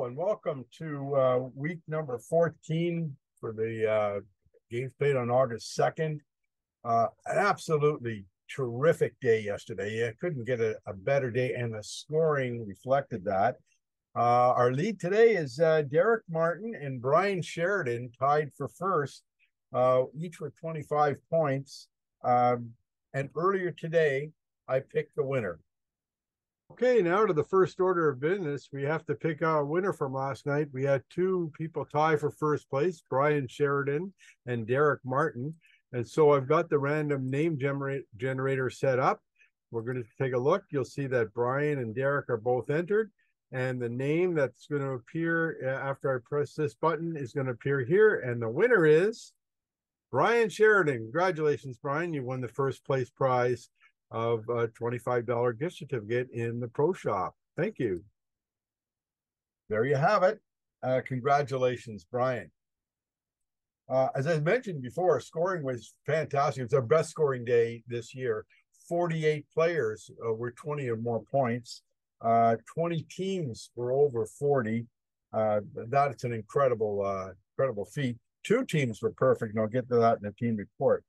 And welcome to uh, week number 14 for the uh, games played on August 2nd. Uh, an absolutely terrific day yesterday. I couldn't get a, a, better day, and the scoring reflected that. Uh, our lead today is uh, Derek Martin and Brian Sheridan tied for first, uh, each with 25 points. Um, and earlier today, I picked the winner. Okay, now to the first order of business. We have to pick our winner from last night. We had two people tie for first place, Brian Sheridan and Derek Martin. And so I've got the random name generate, generator set up. We're going to take a look. You'll see that Brian and Derek are both entered. And the name that's going to appear uh, after I press this button is going to appear here. And the winner is Brian Sheridan. Congratulations, Brian. You won the first place prize of a $25 gift certificate in the pro shop. Thank you. There you have it. Uh, congratulations, Brian. Uh, as I mentioned before, scoring was fantastic. It's our best scoring day this year. 48 players uh, were 20 or more points. Uh, 20 teams were over 40. Uh, that's an incredible, uh, incredible feat. Two teams were perfect, and I'll get to that in the team report.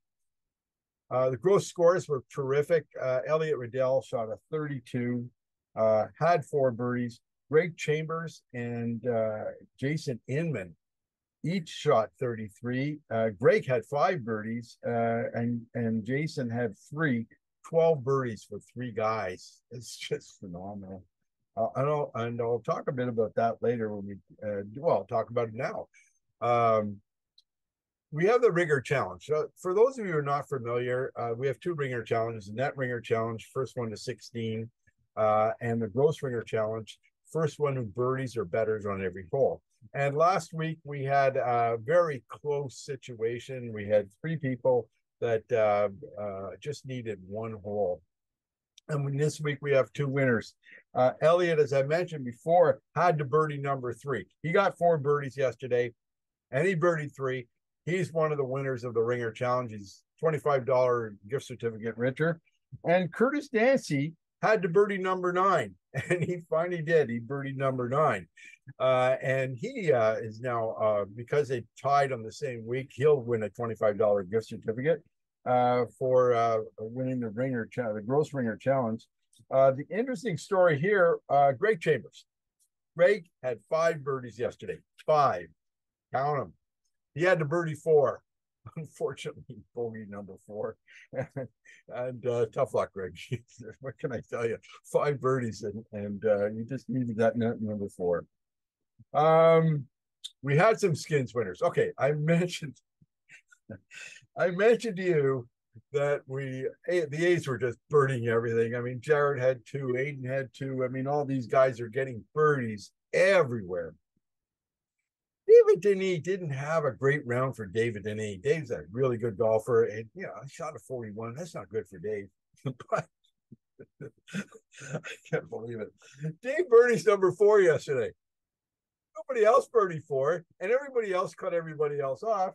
Uh, the gross scores were terrific. Uh, Elliot Riddell shot a 32, uh, had four birdies. Greg Chambers and uh, Jason Inman each shot 33. Uh, Greg had five birdies, and and Jason had three. 12 birdies for three guys. It's just phenomenal. Uh, and, I'll, and I'll talk a bit about that later when we, uh, well, I'll talk about it now. Um, we have the ringer challenge. For those of you who are not familiar, uh, we have two ringer challenges: the net ringer challenge, first one to 16, uh, and the gross ringer challenge, first one who birdies or betters on every hole. And last week we had a very close situation. We had three people that uh, uh, just needed one hole. And this week we have two winners. Uh, Elliot, as I mentioned before, had to birdie number three. He got four birdies yesterday, and he birdied three. He's one of the winners of the Ringer Challenge. He's $25 gift certificate richer. And Curtis Dancy had to birdie number nine, and he finally did. He birdied number nine. Uh, and he uh, is now, uh, because they tied on the same week, he'll win a $25 gift certificate uh, for uh, winning the Ringer, the Gross Ringer Challenge. Uh, the interesting story here Greg Chambers. Greg had five birdies yesterday. Five. Count them. He had the birdie four. Unfortunately, bogey number four. and uh, tough luck, Greg. what can I tell you? Five birdies, and, and uh, you just needed that number four. Um, we had some skins winners. Okay, I mentioned, I mentioned to you that we the A's were just birding everything. I mean, Jared had two, Aiden had two. I mean, all these guys are getting birdies everywhere. David Denis didn't have a great round for David Denis. Dave's a really good golfer, and you know, I shot a 41. That's not good for Dave. but I can't believe it. Dave Birdie's number four yesterday. Nobody else birdie four, and everybody else cut everybody else off.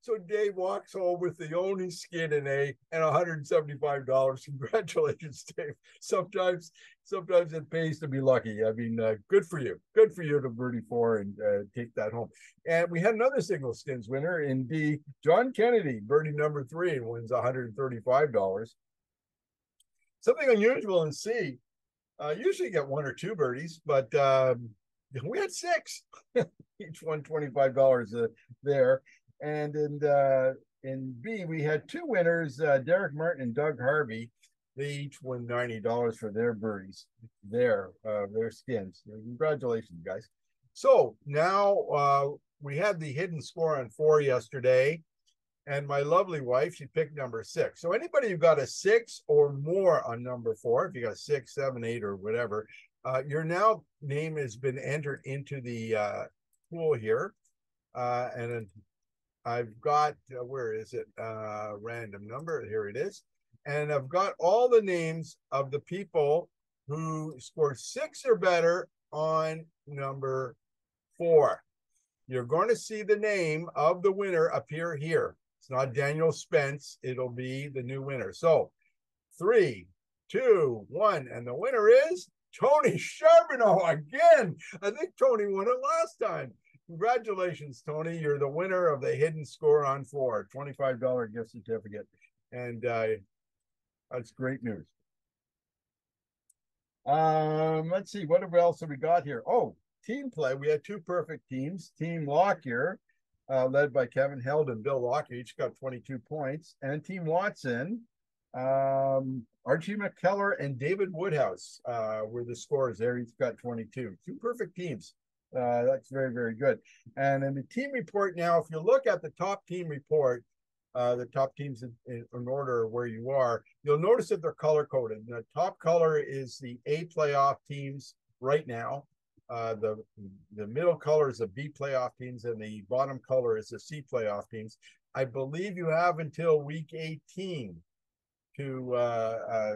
So Dave walks home with the only skin in A and $175. Congratulations, Dave. Sometimes, sometimes it pays to be lucky. I mean, uh, good for you. Good for you to birdie four and uh, take that home. And we had another single skins winner in D. John Kennedy, birdie number three, and wins $135. Something unusual in C. Uh, usually get one or two birdies, but um, we had six. Each one $25 uh, there. And in uh, in B, we had two winners, uh, Derek Martin and Doug Harvey. They each won ninety dollars for their birdies, their uh, their skins. Congratulations, guys! So now uh, we had the hidden score on four yesterday, and my lovely wife she picked number six. So anybody who got a six or more on number four, if you got six, seven, eight, or whatever, uh, your now name has been entered into the uh, pool here. Uh, and I've got, uh, where is it? Uh, random number. Here it is. And I've got all the names of the people who scored six or better on number four. You're going to see the name of the winner appear here. It's not Daniel Spence. It'll be the new winner. So three, two, one. And the winner is Tony Charbonneau again. I think Tony won it last time. Congratulations, Tony. You're the winner of the hidden score on four, $25 gift certificate. And uh, that's great news. Um, let's see, what else have we got here? Oh, team play. We had two perfect teams. Team Lockyer, uh, led by Kevin Held and Bill Lockyer, each got 22 points. And Team Watson, um, Archie McKellar and David Woodhouse uh, were the scores there. Each got 22. Two perfect teams. Uh, that's very, very good. And in the team report now, if you look at the top team report, uh, the top teams in, in, order where you are, you'll notice that they're color coded. The top color is the A playoff teams right now. Uh, the the middle color is the B playoff teams, and the bottom color is the C playoff teams. I believe you have until week 18 to uh, uh,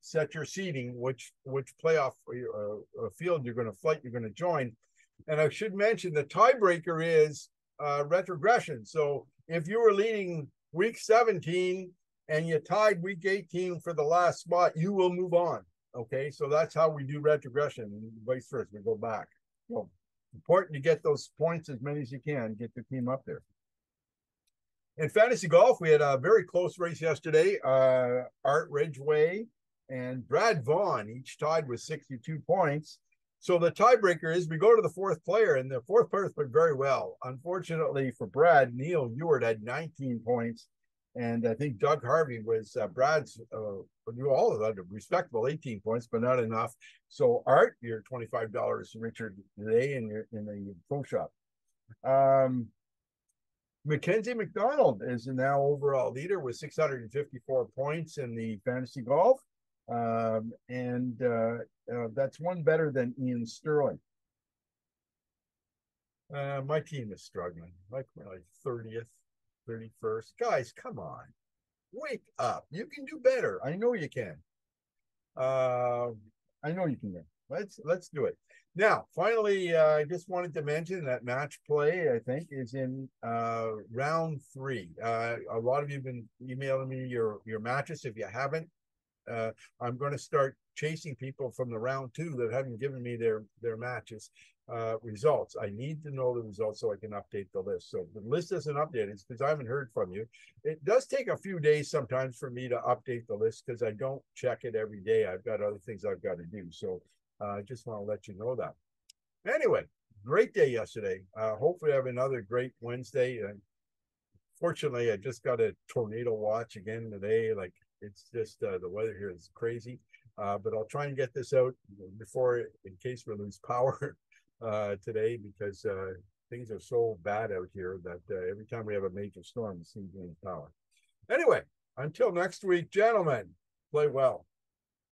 set your seating, which which playoff uh, uh, field you're going to fight, you're going to join. And I should mention the tiebreaker is uh, retrogression. So if you were leading week 17 and you tied week 18 for the last spot, you will move on. Okay, so that's how we do retrogression and vice versa. We go back. So important to get those points as many as you can, get the team up there. In fantasy golf, we had a very close race yesterday. Uh, Art Ridgway and Brad Vaughn each tied with 62 points. So the tiebreaker is we go to the fourth player, and the fourth player played very well. Unfortunately for Brad, Neil Ewart had 19 points, and I think Doug Harvey was uh, Brad's. Uh, all of that respectable 18 points, but not enough. So Art, you're $25 Richard today in your in the pro shop. Um, Mackenzie McDonald is now overall leader with 654 points in the fantasy golf. Um, and uh, uh, that's one better than Ian Sterling. Uh, my team is struggling, like my 30th, 31st. Guys, come on. Wake up. You can do better. I know you can. I know you can. Let's let's do it. Now, finally, uh, I just wanted to mention that match play, I think, is in uh, round three. Uh, a lot of you have been emailing me your, your matches. If you haven't, uh, I'm going to start chasing people from the round two that haven't given me their their matches uh, results. I need to know the results so I can update the list. So the list isn't updated because I haven't heard from you. It does take a few days sometimes for me to update the list because I don't check it every day. I've got other things I've got to do. So uh, I just want to let you know that. Anyway, great day yesterday. Uh, hopefully, I have another great Wednesday. And fortunately, I just got a tornado watch again today. Like it's just uh, the weather here is crazy. Uh, but I'll try and get this out before, in case we lose power uh, today, because uh, things are so bad out here that uh, every time we have a major storm, it seems to lose power. Anyway, until next week, gentlemen, play well.